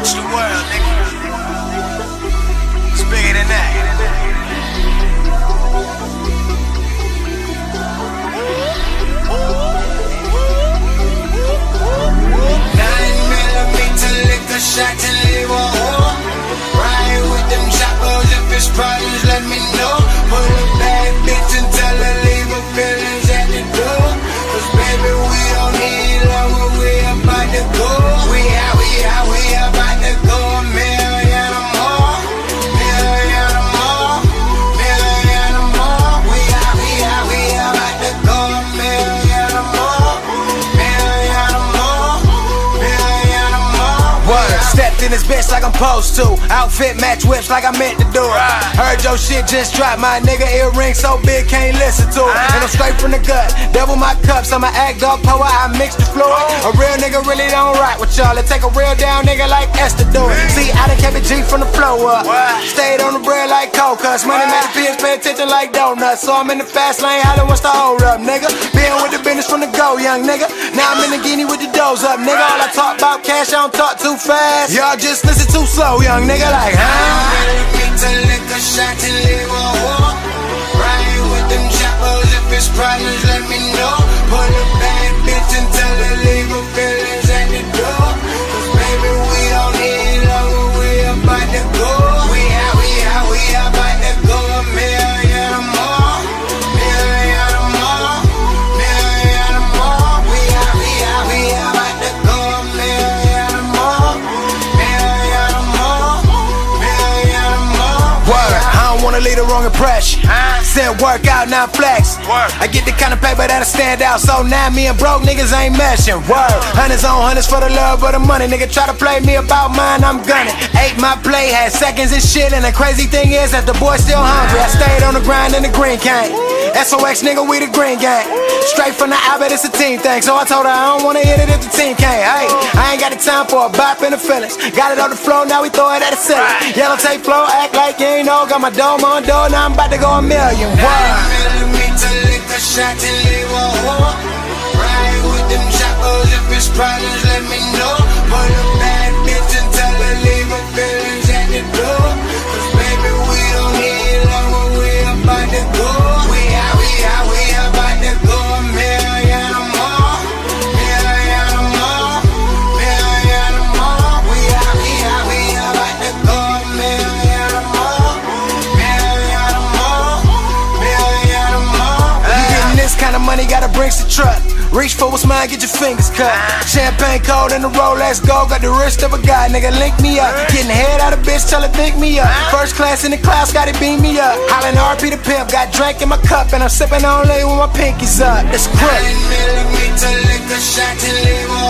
It's the world, nigga. It's bigger than that. Shot to leave a whore. Ride with them choppers if it's problems, stepped in this bitch like I'm supposed to. Outfit match whips like I meant to do it. Heard your shit just dropped, my nigga earring so big can't listen to it. And I'm straight from the gut, double my cups. I'm a act dog power, I mix the fluid. A real nigga really don't rock with y'all. It take a real down nigga like Esther do it. See, I done kept it G from the flow up. On the bread like coca. Money made the pills pay attention like donuts. So I'm in the fast lane, holla what's the hold up, nigga. Been with the business from the go, young nigga. Now I'm in the guinea with the doors up, nigga. All I talk about cash, I don't talk too fast. Y'all just listen too slow, young nigga. Like, huh? Wanna leave the wrong impression. Send work out, now flex. I get the kind of paper that'll stand out, so now me and broke niggas ain't meshing. Word, hundreds on hundreds for the love of the money. Nigga try to play me about mine, I'm gunning. Ate my play, had seconds and shit, and the crazy thing is that the boy still hungry. I stayed on the grind in the green cane. SOX nigga, we the green gang. Straight from the outlet, it's a team thing. So I told her I don't wanna hit it if the team can't. Hey, I ain't got the time for a bop in the feelings. Got it on the floor, now we throw it at the ceiling. Yellow tape flow, act like you ain't know. Got my dome on door, now I'm about to go a million. Word. Kind of money, gotta bring the truck. Reach for what's mine, get your fingers cut. Champagne cold in the Rolex gold, got the wrist of a guy, nigga, link me up. Getting head out of bitch, tell her pick me up. First class in the clouds, gotta beam me up. Hollin' RP the pimp, got drank in my cup, and I'm sipping on lay with my pinkies up. It's crook. Nine millimeter liquor shot to leave a